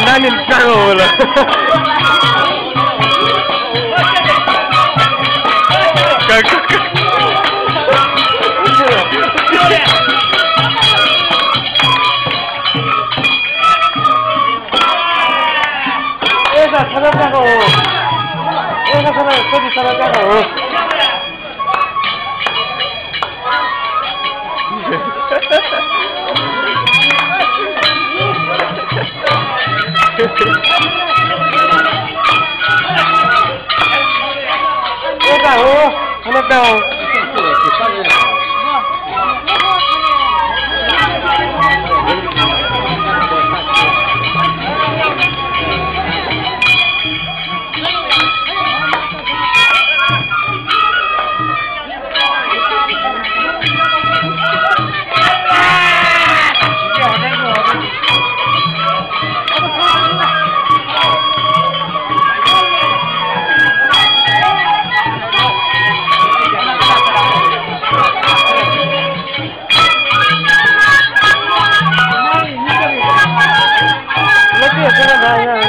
干呕了。干干干！哎，他他干呕！哎，他他他到底他他干呕？Ô, garoto, ô, Lebel. Hare